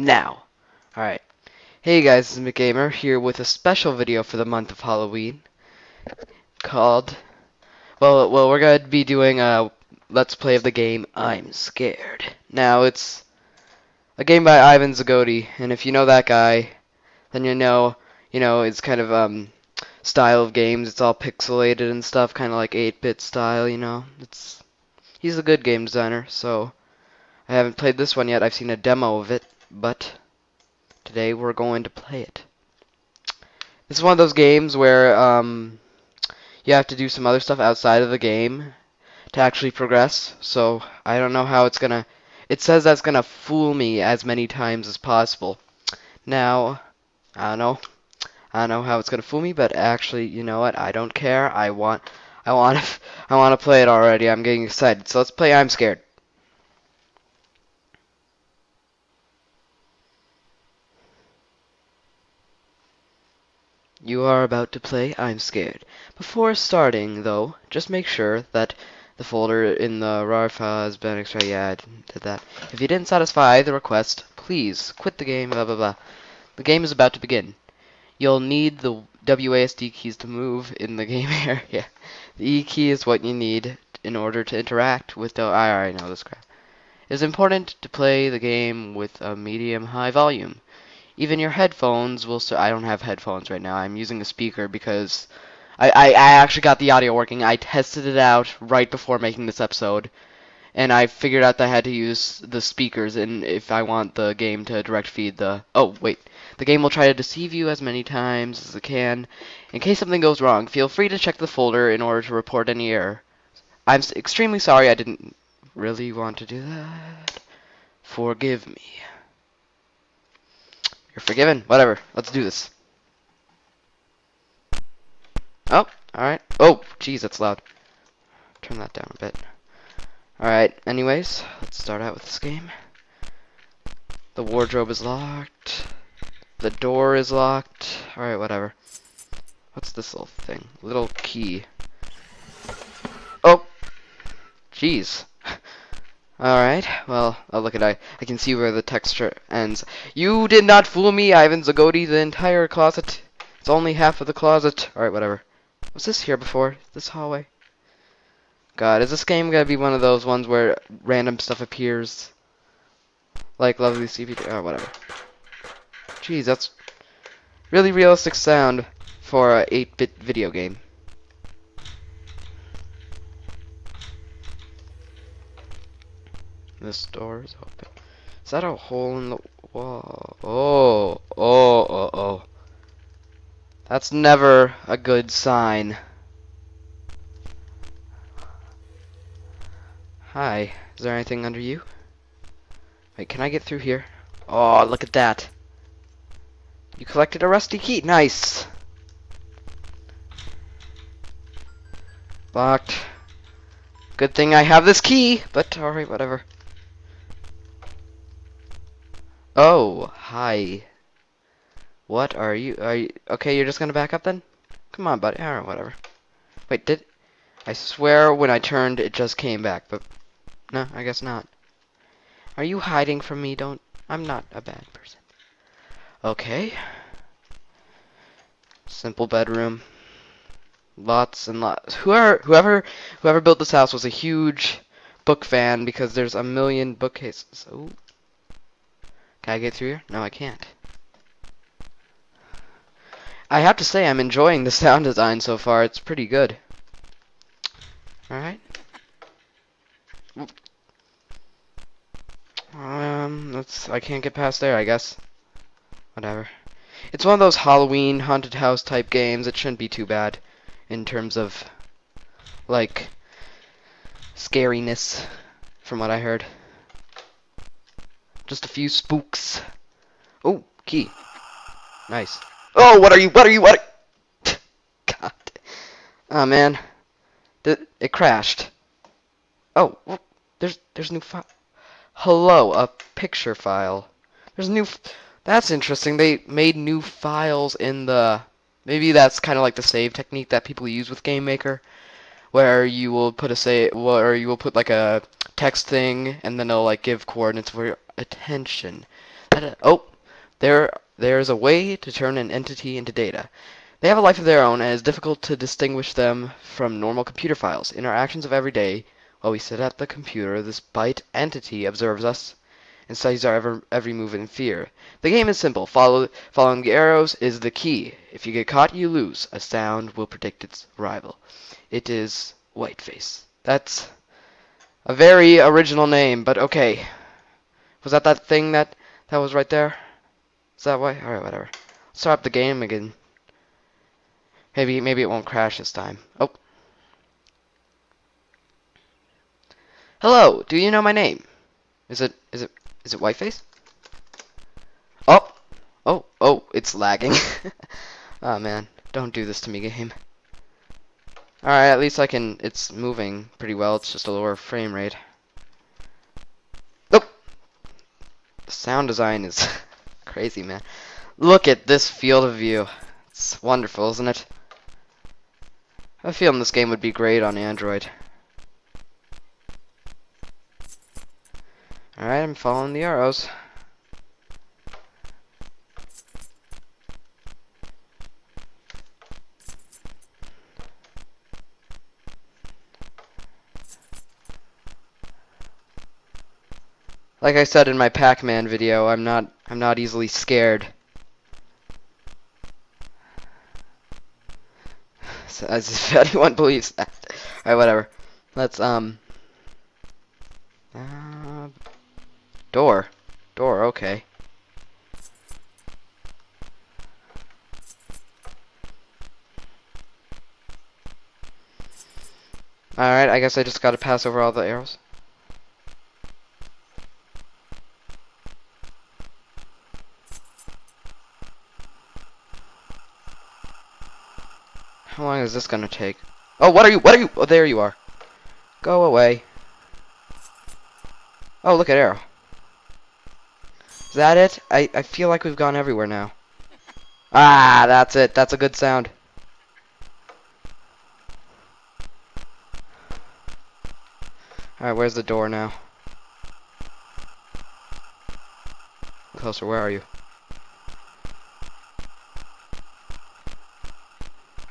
now. Alright. Hey guys, this is McGamer here with a special video for the month of Halloween called well well we're gonna be doing a let's play of the game I'm Scared. Now it's a game by Ivan Zanotti, and if you know that guy, then you know you know it's kind of um style of games, it's all pixelated and stuff, kinda like eight bit style, you know. It's he's a good game designer, so I haven't played this one yet, I've seen a demo of it but today we're going to play it. This is one of those games where um, you have to do some other stuff outside of the game to actually progress. So I don't know how it's gonna. It says that's gonna fool me as many times as possible. Now, I don't know. I don't know how it's gonna fool me, but actually, you know what? I don't care. I want. I want. I want to play it already. I'm getting excited. So let's play. I'm scared. You are about to play I'm Scared. Before starting, though, just make sure that the folder in the RAR file has been extracted. Yeah, I did that. If you didn't satisfy the request, please quit the game, blah blah blah. The game is about to begin. You'll need the WASD keys to move in the game area. The E key is what you need in order to interact with the... I already know this crap. It is important to play the game with a medium-high volume. Even your headphones will. I don't have headphones right now. I'm using a speaker because I, I, I actually got the audio working. I tested it out right before making this episode, and I figured out that I had to use the speakers. And if I want the game to direct feed the. Oh wait, the game will try to deceive you as many times as it can. In case something goes wrong, feel free to check the folder in order to report any error. I'm extremely sorry I didn't really want to do that. Forgive me. You're forgiven. Whatever. Let's do this. Oh, alright. Oh, jeez, that's loud. Turn that down a bit. Alright, anyways, let's start out with this game. The wardrobe is locked. The door is locked. Alright, whatever. What's this little thing? Little key. Oh! Jeez. Alright, well, oh look at I. I can see where the texture ends. You did not fool me, Ivan Zanotti, the entire closet. It's only half of the closet. Alright, whatever. Was this here before? This hallway? God, is this game gonna be one of those ones where random stuff appears? Like Lovely or oh, whatever. Jeez, that's really realistic sound for a 8-bit video game. This door is open. Is that a hole in the wall? Oh, oh, oh, oh. That's never a good sign. Hi, is there anything under you? Wait, can I get through here? Oh, look at that. You collected a rusty key. Nice. Locked. Good thing I have this key, but alright, whatever. Oh, hi. What are you? Are you okay? You're just gonna back up then? Come on, buddy. Alright, whatever. Wait, did I swear when I turned it just came back? But no, I guess not. Are you hiding from me? Don't. I'm not a bad person. Okay. Simple bedroom. Lots and lots. Whoever whoever whoever built this house was a huge book fan because there's a million bookcases. Ooh. Can I get through here? No, I can't. I have to say, I'm enjoying the sound design so far. It's pretty good. Alright. Um, let's, I can't get past there, I guess. Whatever. It's one of those Halloween haunted house type games. It shouldn't be too bad in terms of, like, scariness, from what I heard. Just a few spooks. Oh, key. Nice. Oh, what are you? What are you? What? Are... God. Oh man. It crashed. Oh, there's there's new file. Hello, a picture file. There's new. That's interesting. They made new files in the. Maybe that's kind of like the save technique that people use with Game Maker, where you will put a say, or you will put like a text thing, and then it'll like give coordinates your attention. Data. Oh, there there's a way to turn an entity into data. They have a life of their own, and it is difficult to distinguish them from normal computer files. In our actions of every day, while we sit at the computer, this byte entity observes us and studies our ever, every move in fear. The game is simple. Follow, following the arrows is the key. If you get caught, you lose. A sound will predict its arrival. It is Whiteface. That's a very original name, but okay. Was that that thing that that was right there? Is that why? Alright, whatever. Start up the game again. Maybe maybe it won't crash this time. Oh. Hello, do you know my name? Is it is it is it Whiteface? Oh! Oh, oh, it's lagging. oh man, don't do this to me game. Alright, at least I can it's moving pretty well, it's just a lower frame rate. Nope. The sound design is crazy, man. Look at this field of view. It's wonderful, isn't it? I feeling this game would be great on Android. Alright, I'm following the arrows. Like I said in my Pac-Man video, I'm not I'm not easily scared. So, as if anyone believes that. Alright, whatever. Let's um uh, door. Door, okay. Alright, I guess I just gotta pass over all the arrows. How long is this gonna take? Oh, what are you? What are you? Oh, there you are. Go away. Oh, look at arrow. Is that it? I, I feel like we've gone everywhere now. Ah, that's it. That's a good sound. Alright, where's the door now? Closer, where are you?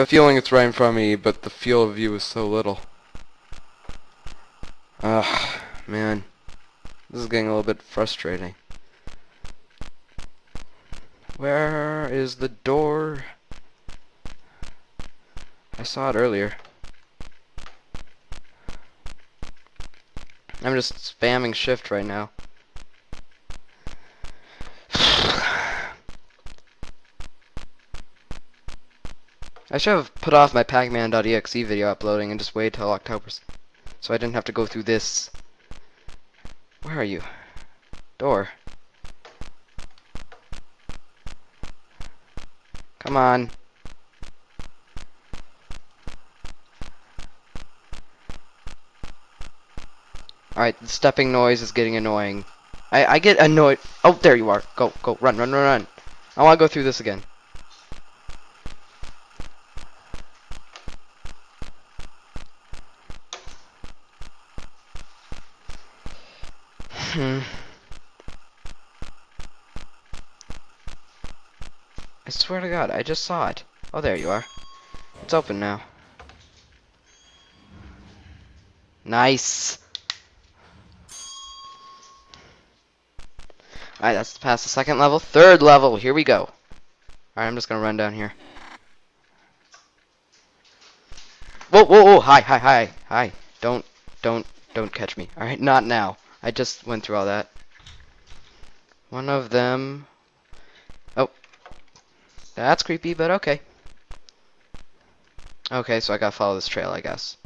A feeling it's right in front of me, but the field of view is so little. Ah, man. This is getting a little bit frustrating. Where is the door? I saw it earlier. I'm just spamming shift right now. I should have put off my Pac-Man.exe video uploading and just waited till October, so I didn't have to go through this. Where are you? Door. Come on. Alright, the stepping noise is getting annoying. I, I get annoyed. Oh, there you are. Go, go, run, run, run, run. I want to go through this again. Hmm. I swear to God, I just saw it. Oh, there you are. It's open now. Nice. Alright, that's past the second level. Third level, here we go. Alright, I'm just gonna run down here. Whoa, whoa, whoa, hi, hi, hi, hi. Don't, don't, don't catch me. Alright, not now. I just went through all that. One of them... Oh. That's creepy, but okay. Okay, so I gotta follow this trail, I guess.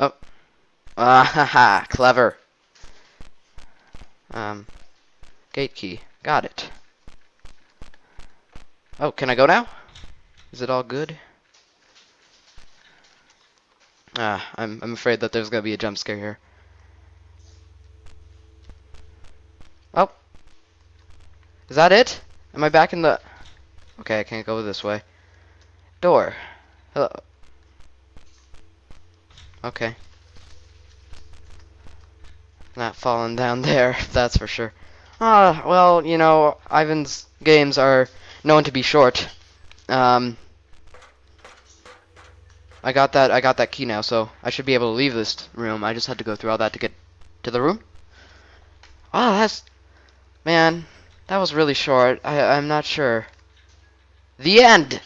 Oh. Ah, ha, ha. Clever. Um. Gate key. Got it. Oh, can I go now? Is it all good? Ah, I'm I'm afraid that there's gonna be a jump scare here. Is that it? Am I back in the... Okay, I can't go this way. Door. Hello. Okay. Not falling down there, that's for sure. Ah, well, you know, Ivan's games are known to be short. Um, I got that. I got that key now, so I should be able to leave this room. I just had to go through all that to get to the room. Oh, that's man, that was really short. I I'm not sure. The end.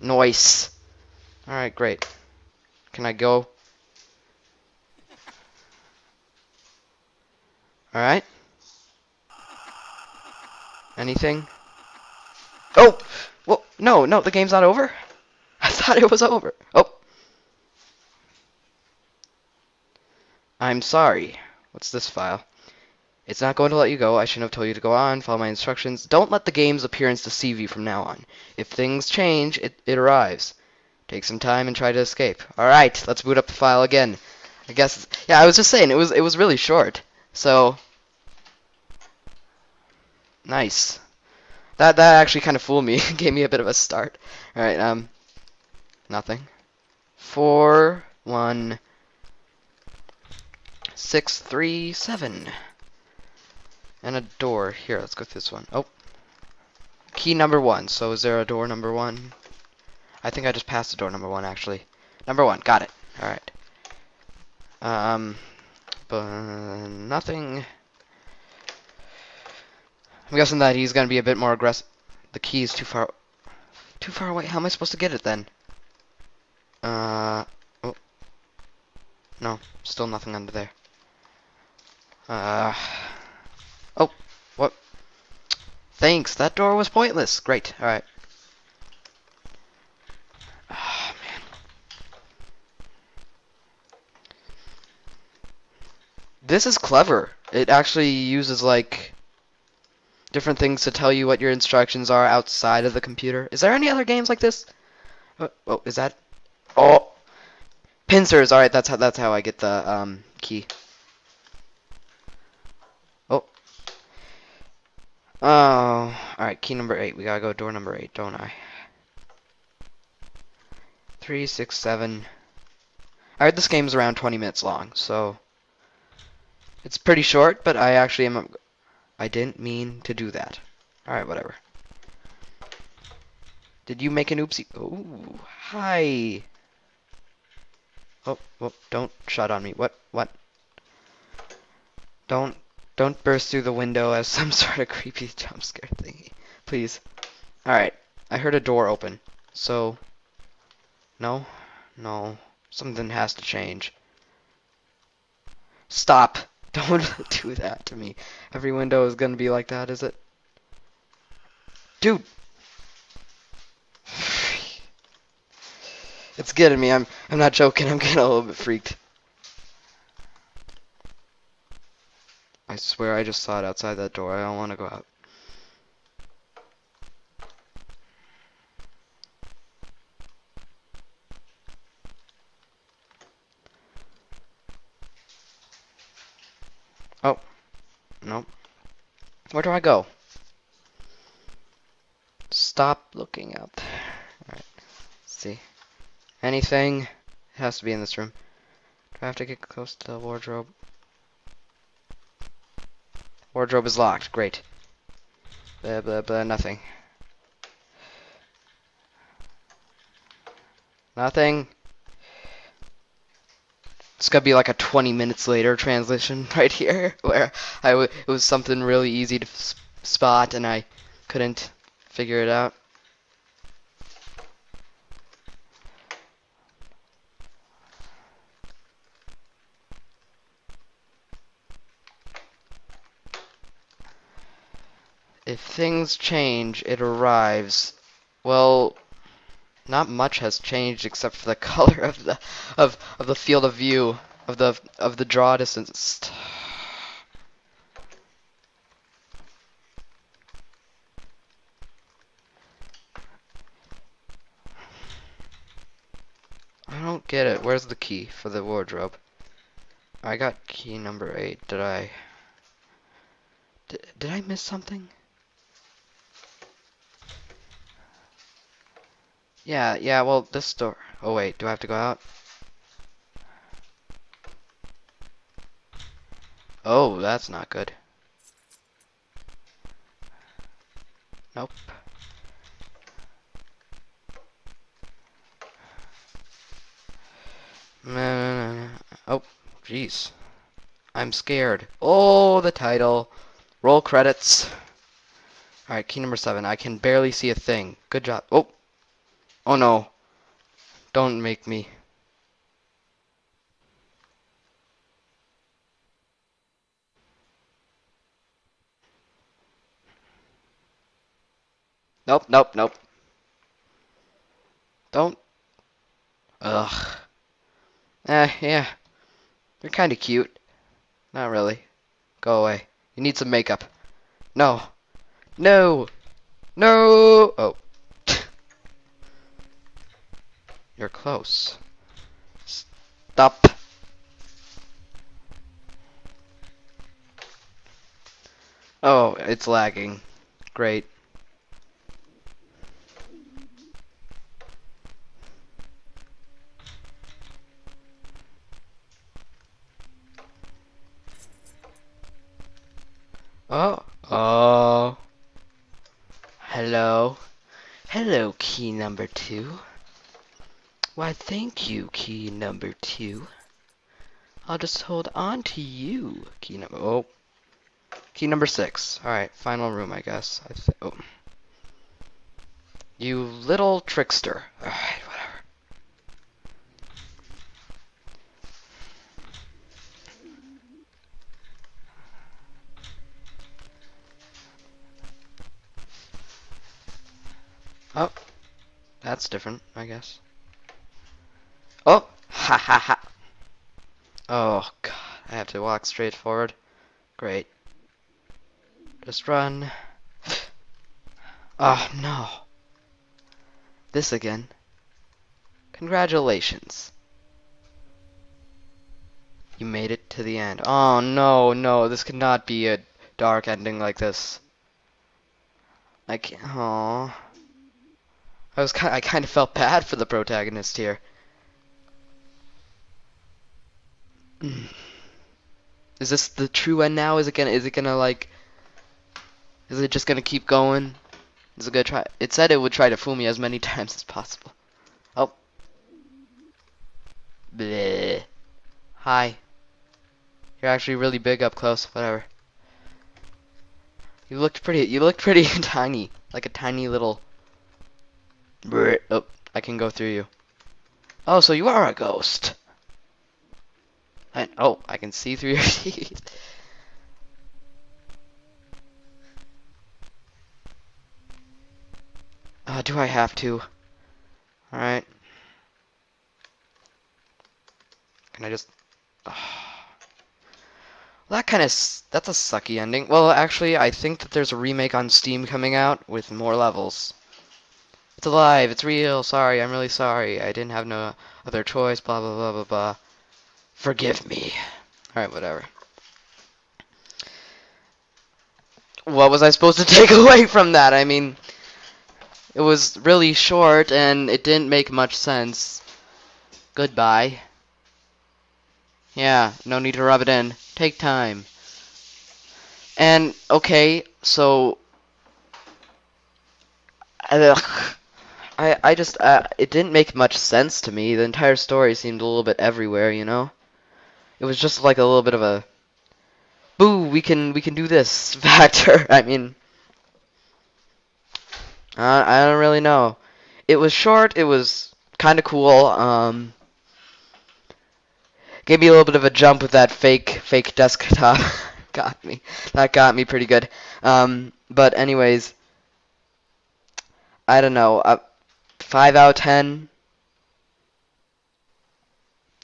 Noise. All right, great. Can I go? All right. Anything? Oh! Well, no, no, the game's not over. I thought it was over. Oh. I'm sorry. What's this file? It's not going to let you go. I shouldn't have told you to go on. Follow my instructions. Don't let the game's appearance deceive you from now on. If things change, it, it arrives. Take some time and try to escape. Alright, let's boot up the file again. I guess, yeah, I was just saying, it was, it was really short. So, nice. That, that actually kind of fooled me. Gave me a bit of a start. Alright, um, nothing. Four, one, six, three, seven. And a door. Here, let's go through this one. Oh. Key number one. So is there a door number one? I think I just passed the door number one, actually. Number one. Got it. Alright. Um, but nothing. I'm guessing that he's going to be a bit more aggressive. The key is too far... Too far away. How am I supposed to get it, then? Uh... Oh. No. Still nothing under there. Uh... Oh. What? Thanks. That door was pointless. Great. Alright. Man. This is clever. It actually uses, like different things to tell you what your instructions are outside of the computer. Is there any other games like this? Oh, oh is that? Oh, pincers. All right, that's how that's how I get the um, key. Oh. All right, key number eight. We gotta go door number eight, don't I? Three, six, seven. All right, this game's around 20 minutes long, so it's pretty short. But I actually am I didn't mean to do that. Alright, whatever. Did you make an oopsie? Oh, hi. Oh, oh, don't shut on me. What? What? Don't, don't burst through the window as some sort of creepy jump scare thingy. Please. Alright, I heard a door open. So, no, no, something has to change. Stop. Don't do that to me. Every window is gonna be like that, is it? Dude! It's getting me. I'm I'm not joking. I'm getting a little bit freaked. I swear I just saw it outside that door. I don't want to go out. Oh. Nope. Where do I go? Stop looking out there. Alright. see. Anything? It has to be in this room. Do I have to get close to the wardrobe? Wardrobe is locked. Great. Blah, blah, blah. Nothing. Nothing. It's gonna be like a 20 minutes later transition right here, where I w it was something really easy to spot and I couldn't figure it out. If things change, it arrives. Well, not much has changed except for the color of the of of the field of view of the of the draw distance. I don't get it. Where's the key for the wardrobe? I got key number 8. Did I Did, did I miss something? Yeah, yeah, well, this door. Oh, wait, do I have to go out? Oh, that's not good. Nope. Oh, jeez. I'm scared. Oh, the title. Roll credits. Alright, key number seven. I can barely see a thing. Good job. Oh. Oh no. Don't make me. Nope, nope, nope. Don't. Ugh. Eh, yeah. You're kind of cute. Not really. Go away. You need some makeup. No. No! No! Oh. You're close. Stop. Oh, it's lagging. Great. Oh, oh. Hello. Hello, key number two. Why, thank you, key number two. I'll just hold on to you, key number. Oh. Key number six. Alright, final room, I guess. I oh. You little trickster. Alright, whatever. Oh, that's different, I guess. Oh, ha ha ha. Oh, God, I have to walk straight forward. Great. Just run. Oh, no. This again. Congratulations. You made it to the end. Oh, no, no, this could not be a dark ending like this. I can't, oh. I was kind I kind of felt bad for the protagonist here. Is this the true end now? Is it gonna is it gonna like is it just gonna keep going? Is it gonna try it said it would try to fool me as many times as possible. Oh. Bleh. Hi. You're actually really big up close, whatever. You looked pretty you looked pretty tiny. Like a tiny little Oh, I can go through you. Oh, so you are a ghost. I, oh, I can see through your teeth. Uh, do I have to? Alright. Can I just... Well, that kind of... That's a sucky ending. Well, actually, I think that there's a remake on Steam coming out with more levels. It's alive. It's real. Sorry. I'm really sorry. I didn't have no other choice. Blah, blah, blah, blah, blah. Forgive me. Alright, whatever. What was I supposed to take away from that? I mean, it was really short and it didn't make much sense. Goodbye. Yeah, no need to rub it in. Take time. And, okay, so... Ugh. I I just uh, it didn't make much sense to me. The entire story seemed a little bit everywhere, you know. It was just like a little bit of a boo. We can we can do this factor. I mean, uh, I don't really know. It was short. It was kind of cool. Um, gave me a little bit of a jump with that fake fake desktop. got me. That got me pretty good. Um, but anyways, I don't know. Uh, 5 out of 10.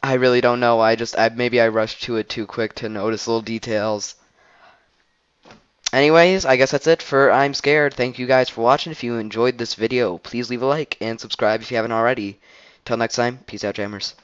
I really don't know. I just I maybe I rushed to it too quick to notice little details. Anyways, I guess that's it for I'm Scared. Thank you guys for watching. If you enjoyed this video, please leave a like and subscribe if you haven't already. Till next time, peace out, jammers.